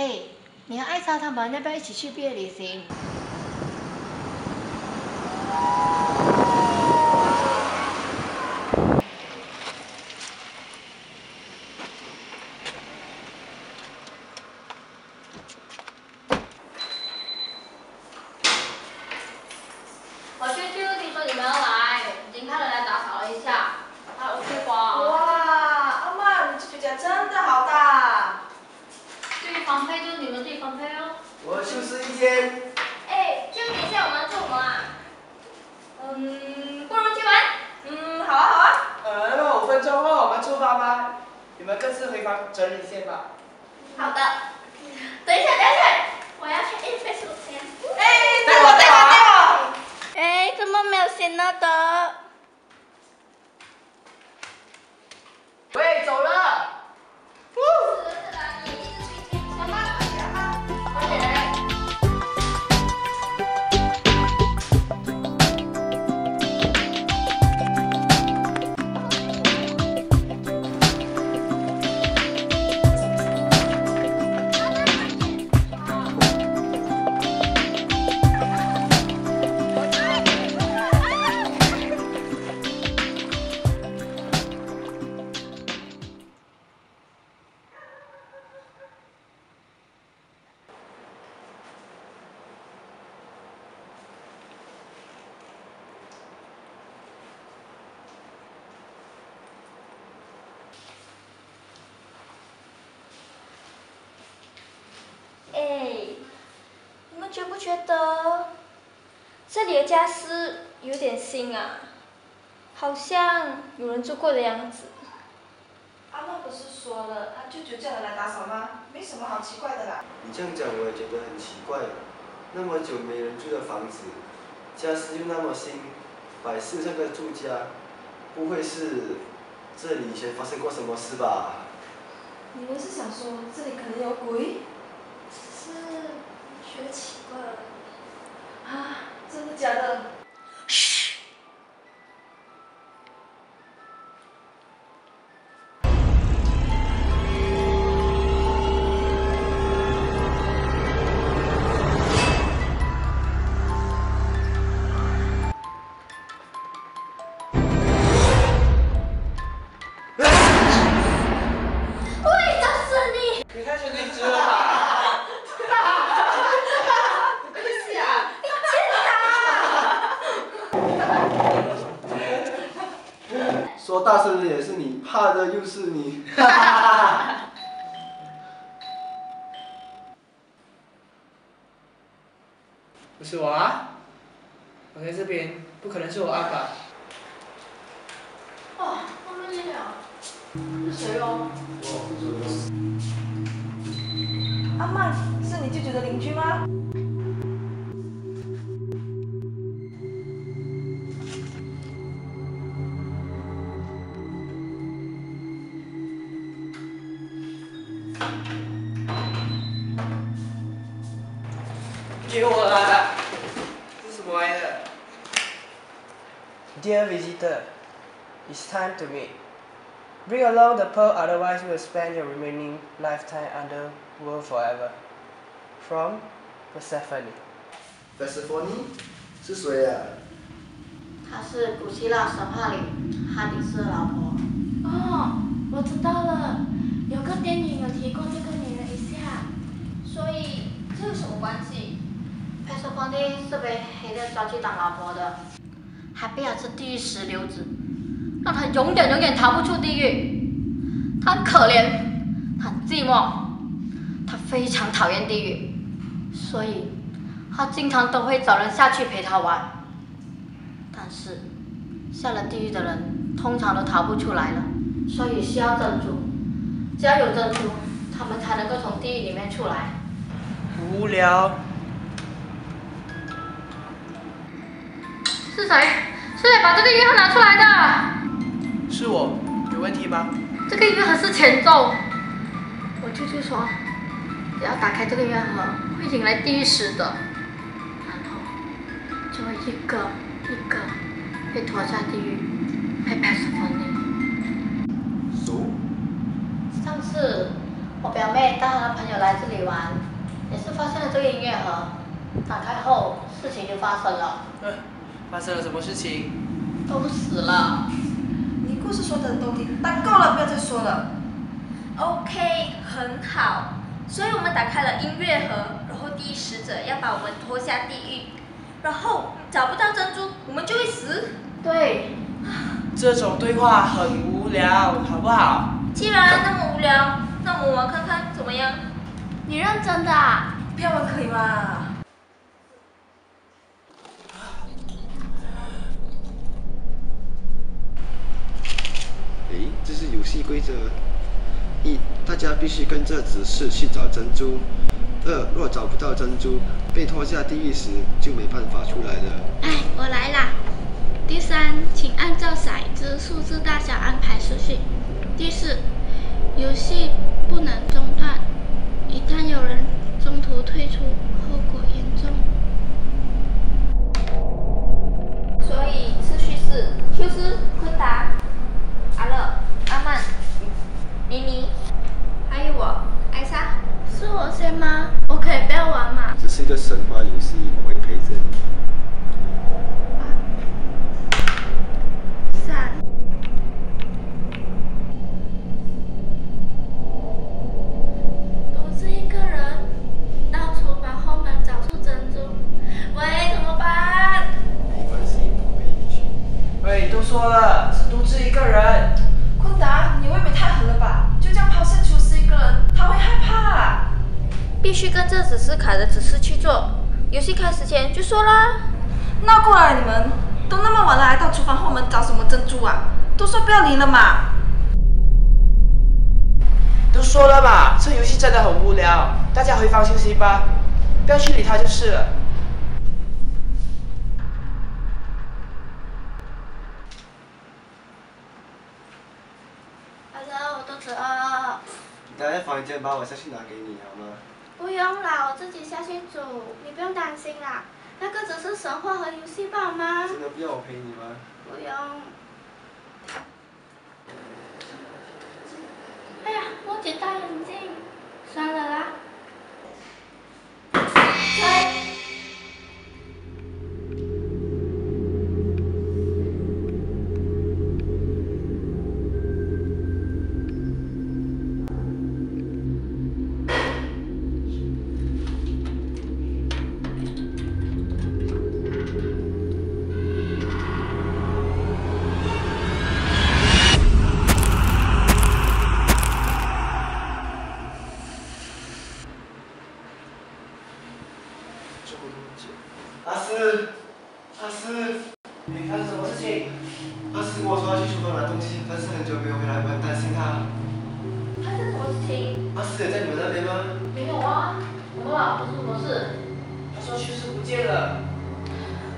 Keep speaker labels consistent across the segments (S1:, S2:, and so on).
S1: 哎，你和艾莎他们要不要一起去毕业旅行？
S2: 我舅舅听说你们要来，已经派人来打扫了一下，还 OK 吧？
S3: 哇，阿妈，你舅舅家真的好大。
S2: 至于房费就是你们自己分配哦。
S4: 我休息一天。
S2: 哎，就你现在我们做什么啊？嗯，不如去玩。
S3: 嗯，好啊好啊。
S5: 呃，那么五分钟后我们出发吧。你们各自回房整理一下吧。
S2: 好的。等一下，等一下，我要去印费手先。
S3: 哎，对我对我对我。
S2: 哎，怎么没有先到的？觉得这里的家私有点新啊？好像有人住过的样子。
S3: 阿妈不是说了，他舅舅叫人来打扫吗？没什么好奇怪的啦。
S4: 你这样讲我也觉得很奇怪，那么久没人住的房子，家私又那么新，摆设像个住家，不会是这里以前发生过什么事吧？
S3: 你们是想说这里可能有鬼？
S2: 觉得奇怪了。
S3: 啊，真的假的？
S4: 说大声的也是你，怕的又是你。
S5: 不是我啊，我在这边，不可能是我阿爸。
S2: 哦，后面那条是谁哦？
S3: 阿曼，是你舅舅的邻居吗？
S6: It's time to meet. Bring along the pearl, otherwise you will spend your remaining lifetime underworld forever. From Persephone.
S4: Persephone 是谁啊？
S1: 她是古希腊神话里哈迪斯的老婆。
S2: 哦，我知道了，有个电影有提过这个女人一下，所以这有什么关系
S1: ？？Persephone 是被黑的抓去当老婆的，还被他吃地狱石榴子，让他永远永远逃不出地狱。他很可怜，他很寂寞，他非常讨厌地狱，所以他经常都会找人下去陪他玩。但是下了地狱的人通常都逃不出来了，所以需要珍珠，只要有珍珠，他们才能够从地狱里面出来。
S6: 无聊。
S2: 是谁？是谁把这个约翰拿出来的？
S5: 是我，有问题吗？
S2: 这个约翰是前奏。我舅舅说，
S1: 只要打开这个月盒，会引来地狱使的，然后就会一个一个被拖下地狱，被拍死分离。
S4: 熟？
S1: 上次我表妹带她的朋友来这里玩，也是发现了这个音乐盒，打开后事情就发生了，
S6: 嗯，发生了什么事情？
S1: 都死了。
S3: 你故事说的都听，但够了，不要再说了。
S2: OK，很好。所以我们打开了音乐盒，然后第一使者要把我们拖下地狱，然后找不到珍珠，我们就会死。
S1: 对，
S6: 这种对话很无聊，好不好？
S2: 既然那么无聊，那我们玩看看怎么样？
S1: 你认真的啊？
S3: 不要玩可以吗？
S4: 诶，这是游戏规则。一，大家必须跟着指示去找珍珠。二，若找不到珍珠，被拖下地狱时就没办法出来了。
S7: 哎，我来啦。第三，请按照骰子数字大小安排顺序。第四，游戏不能中断，一旦有人中途退出，后果严重。
S2: 所以次序是秋斯、必须跟着指示卡的指示去做。游戏开始前就说啦。
S3: 闹过来，你们都那么晚了，还到厨房后门找什么珍珠啊？都说不要理了嘛。
S6: 都说了嘛，这游戏真的很无聊，大家回房休息吧，不要去理他就是了。
S7: 我肚子饿。
S4: 你待在房间吧，我下去拿给你好吗？
S7: 不用啦，我自己下去煮，你不用担心啦。那个只是神话和游戏棒吗？
S4: 真的不要我陪你吗？
S7: 不用。
S4: 但是很久没有回来，我很担心他。
S1: 发生什么事情？
S4: 阿四也在你们那边吗？
S1: 没有啊，怎么了？不是不是。
S6: 他说去世不见了。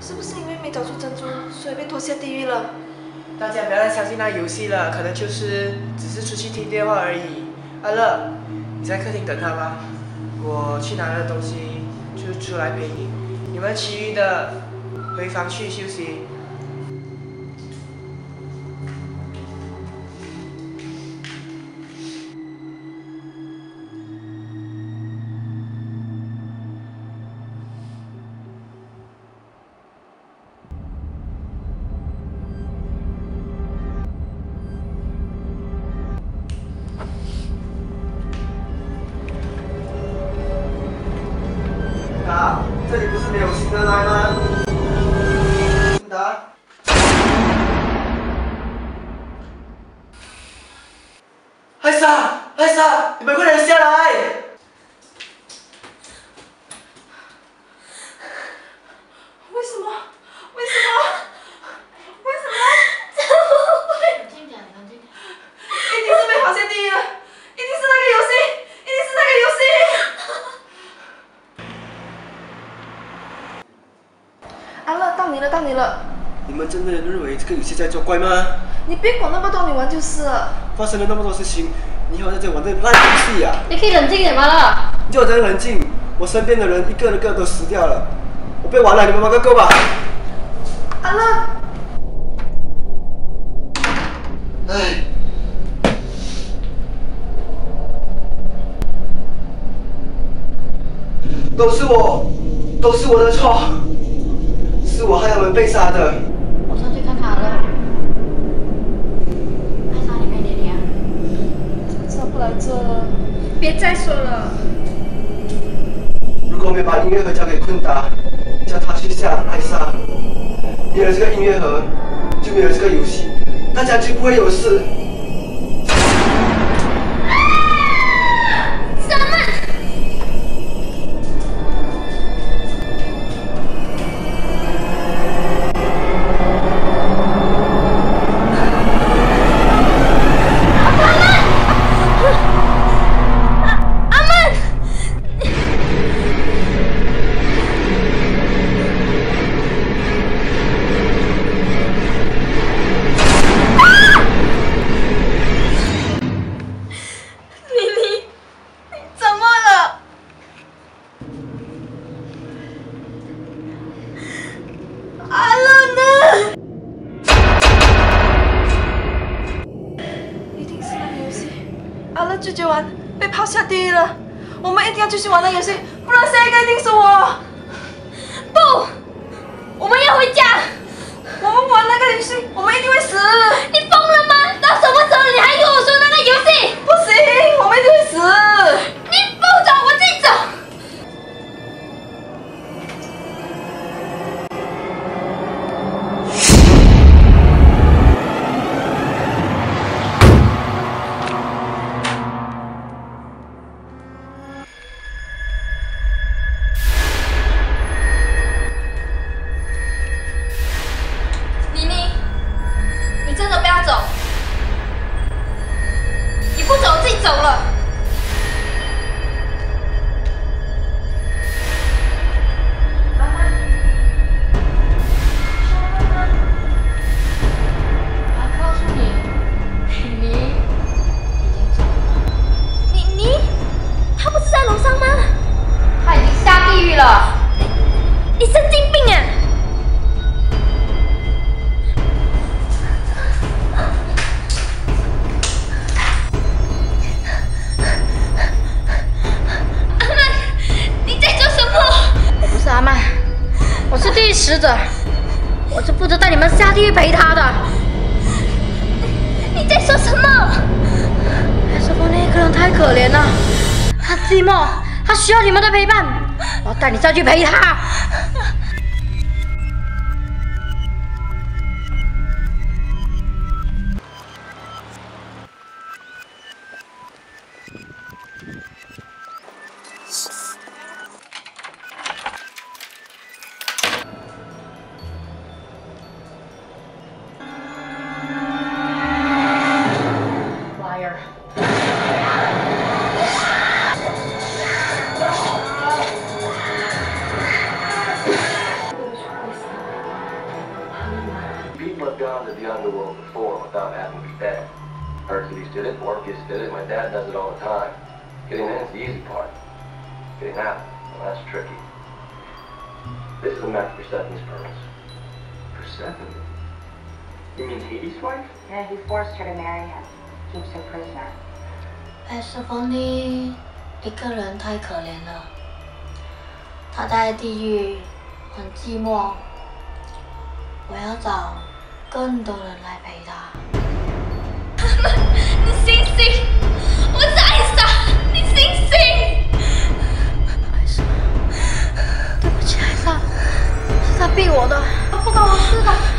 S3: 是不是因为没找出珍珠，所以被拖下地狱了？
S6: 大家不要再相信那游戏了，可能就是只是出去听电话而已。阿乐，你在客厅等他吧，我去拿了东西就出来陪你。你们其余的回房去休息。莎，艾莎，你们快点下来！
S3: 为什么？为什么？为什么？
S1: 冷静点，冷静点。
S3: 一定是被抛下地狱了，一定是那个游戏，一定是那个游戏。阿乐，到你了，到你了！
S4: 你们真的认为这个游戏在作怪吗？
S3: 你别管那么多，你玩就是了。
S4: 发生了那么多事情，你还在这玩这烂游戏啊？
S1: 你可以冷静点吗了？
S4: 你叫人冷静，我身边的人一个一个都死掉了，我被完了，你们玩个够吧。
S3: 阿乐，
S4: 唉，都是我，都是我的错，是我害他们被杀的。
S1: 我上去看看了。爱上你陪爹爹啊？
S2: 他不来这了，别再说了。
S4: 如果没把音乐盒交给昆达，叫他去下艾莎，没有这个音乐盒，就没有这个游戏，大家就不会有事。
S3: 拒绝玩，被抛下地狱了。我们一定要继续玩那游戏，不然下一个一定是我。
S2: 不，我们要回家。
S3: 我们玩那个游戏，我们一定会死。
S1: 使者，我是负责带你们下地狱陪他的。
S2: 你在说什么？
S1: 还是说那个人太可怜了，他寂寞，他需要你们的陪伴，我要带你下去陪他。
S8: did it, Orpheus did it, my dad does it all the time. Getting in's the easy part. Getting out, well, that's tricky. This is a map for Persephone's pearls. Persephone? You mean Hades' wife?
S9: Yeah, he forced her to marry him. Keeps her prisoner.
S1: 艾斯风妮一个人太可怜了，她在地狱很寂寞，我要找更多人来陪她。
S2: 你！我是艾莎，你醒醒！
S1: 艾莎，对不起，艾莎，是他逼我的，不关我事的。